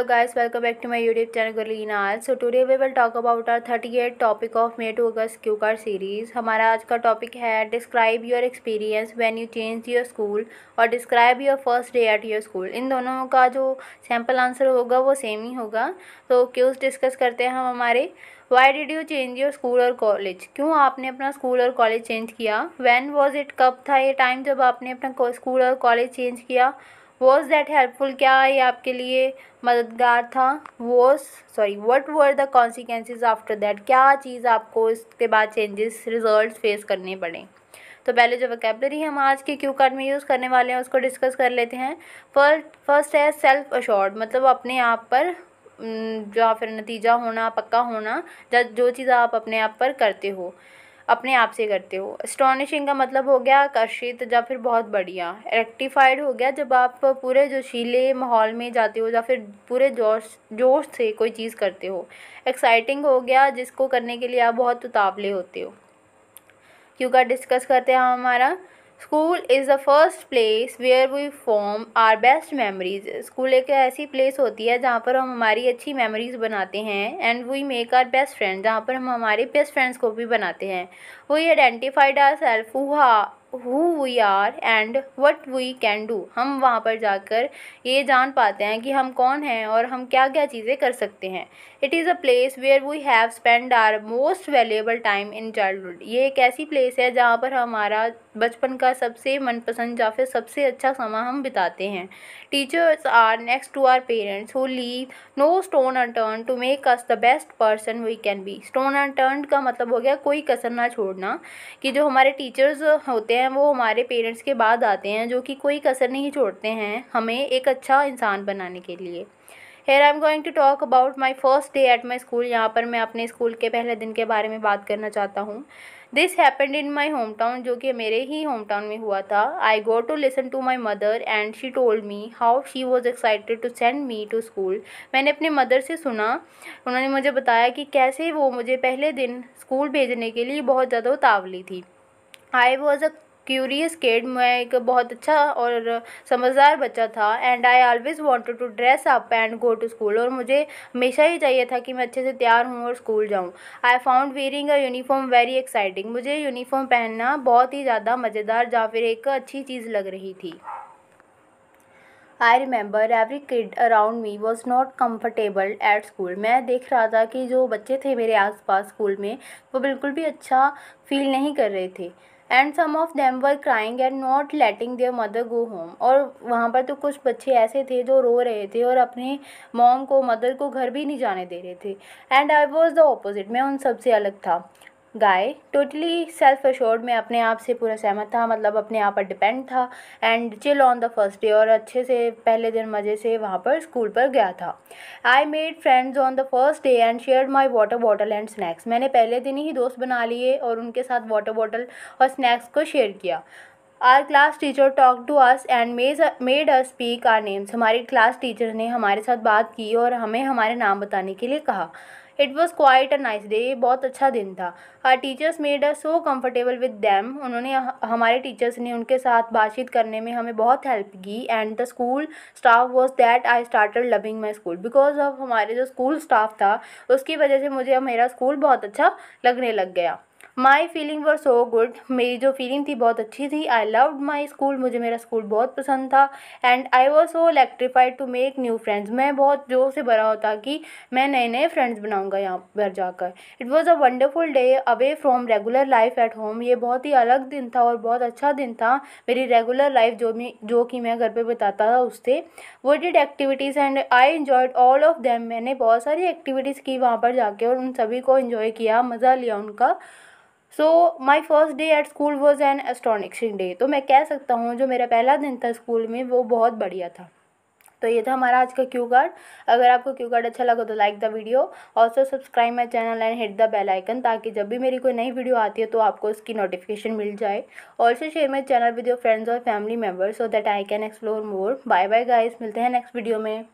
Hello guys welcome back to my YouTube channel Girlina so today we will talk about our thirty eight topic of May to August Q car series हमारा आज का topic है describe your experience when you change your school और describe your first day at your school इन दोनों का जो sample answer होगा, वो सेम ही होगा। तो क्यूज डिस्कस करते हैं हम हमारे? Why did you change your school और कॉलेज क्यों आपने अपना स्कूल और कॉलेज चेंज किया? वैन वॉज़ इट कब था ये टाइम जब आपने अपना स्कूल और कॉलेज चेंज किया? वॉज़ दैट हेल्पफुल क्या ये आपके लिए मददगार था? Was sorry what were the consequences after that क्या चीज़ आपको इसके बाद चेंजेस रिज़ल्ट फेस करने पड़े? तो पहले जो वकेबलरी हम आज के क्यू कार्ड में यूज़ करने वाले हैं, उसको डिस्कस कर लेते हैं। फ़र्स्ट फ़र्स्ट है सेल्फ अशोर्ड मतलब अपने आप पर जो फिर नतीजा होना, पक्का होना जो चीज़ आप अपने आप पर करते हो। अपने आप से करते हो। एस्टोनिशिंग का मतलब हो गया आकर्षित या फिर बहुत बढ़िया। रेक्टिफाइड हो गया जब आप पूरे जोशीले माहौल में जाते हो या फिर पूरे जोश जोश से कोई चीज़ करते हो। एक्साइटिंग हो गया जिसको करने के लिए आप बहुत उतावले होते हो। क्यों का डिस्कस करते हैं हमारा? School is the first place where we form our best memories school एक ऐसी प्लेस होती है जहाँ पर हम हमारी अच्छी मेमोरीज बनाते हैं and we make our best friend जहाँ पर हम हमारे बेस्ट फ्रेंड्स को भी बनाते हैं। We identified our self who we are and what we can do हम वहाँ पर जाकर ये जान पाते हैं कि हम कौन हैं और हम क्या क्या चीज़ें कर सकते हैं। It is a place where we have spend our most valuable time in childhood ये एक ऐसी प्लेस है जहाँ पर हमारा बचपन का सबसे मनपसंद या फिर सबसे अच्छा समय हम बिताते हैं। Teachers are next to our parents who leave no stone unturned to make us the best person we can be stone unturned का मतलब हो गया कोई कसर ना छोड़ना कि जो हमारे टीचर्स होते हैं वो हमारे पेरेंट्स के बाद आते हैं, जो कि कोई कसर नहीं छोड़ते हैं हमें एक अच्छा इंसान बनाने के लिए। Here I am going to talk about my first day at my school यहाँ पर मैं अपने स्कूल के पहले दिन के बारे में बात करना चाहता हूँ। This happened in my home town जो कि मेरे ही होम टाउन में हुआ था। I go to listen to my mother and she told me how she was excited to send me to school मैंने अपने मदर से सुना। उन्होंने मुझे बताया कि कैसे वो मुझे पहले दिन स्कूल भेजने के लिए बहुत ज़्यादा उतावली थी। I was a curious kid मैं एक बहुत अच्छा और समझदार बच्चा था and I always wanted to dress up and go to school और मुझे हमेशा ही चाहिए था कि मैं अच्छे से तैयार हूँ और स्कूल जाऊँ। I found wearing a uniform very exciting मुझे यूनिफॉर्म पहनना बहुत ही ज़्यादा मज़ेदार या फिर एक अच्छी चीज़ लग रही थी। I remember every kid around me was not comfortable at school मैं देख रहा था कि जो बच्चे थे मेरे आसपास स्कूल में, वो बिल्कुल भी अच्छा फील नहीं कर रहे थे। And some of them were crying and not letting their mother go home और वहाँ पर तो कुछ बच्चे ऐसे थे जो रो रहे थे और अपने मॉम को, मदर को घर भी नहीं जाने दे रहे थे। And I was the opposite मैं उन सबसे अलग था। गाय टोटली सेल्फ अशोर्ड में अपने आप से पूरा सहमत था मतलब अपने आप पर डिपेंड था and chill on the first day और अच्छे से पहले दिन मज़े से वहाँ पर स्कूल पर गया था। I made friends on the first day and share my water bottle and snacks मैंने पहले दिन ही दोस्त बना लिए और उनके साथ वाटर बॉटल और स्नैक्स को शेयर किया। Our class teacher talk to us and made us speak our names हमारी क्लास टीचर ने हमारे साथ बात की और हमें हमारे नाम बताने के लिए कहा। It was quite a nice day ये बहुत अच्छा दिन था। Our teachers made a so comfortable with them उन्होंने हमारे टीचर्स ने उनके साथ बातचीत करने में हमें बहुत हेल्प की and the school staff was that I started loving my school because of हमारे जो स्कूल स्टाफ था, उसकी वजह से मुझे मेरा स्कूल बहुत अच्छा लगने लग गया। My feeling were so good मेरी जो फीलिंग थी बहुत अच्छी थी. आई लव्ड माई स्कूल मुझे मेरा स्कूल बहुत पसंद था. And I was so electrified to make new friends मैं बहुत ज़ोर से भरा होता कि मैं नए नए फ्रेंड्स बनाऊँगा यहाँ पर जाकर. It was a wonderful day away from regular life at home ये बहुत ही अलग दिन था और बहुत अच्छा दिन था. मेरी रेगुलर लाइफ जो मैं जो कि मैं घर पर बताता था उससे. वो did activities and I enjoyed all of them मैंने बहुत सारी एक्टिविटीज़ की वहाँ पर जाके और उन सभी को इन्जॉय किया. मज़ा लिया उनका. So my first day at school was an astonishing day तो मैं कह सकता हूँ, जो मेरा पहला दिन था स्कूल में, वो बहुत बढ़िया था। तो ये था हमारा आज का क्यू कार्ड अगर आपको क्यू कार्ड अच्छा लगा तो like the video also subscribe my channel and hit the bell icon ताकि जब भी मेरी कोई नई वीडियो आती है तो आपको उसकी नोटिफिकेशन मिल जाए। Also share my channel with your friends और family members so that I can explore more bye bye guys मिलते हैं नेक्स्ट वीडियो में।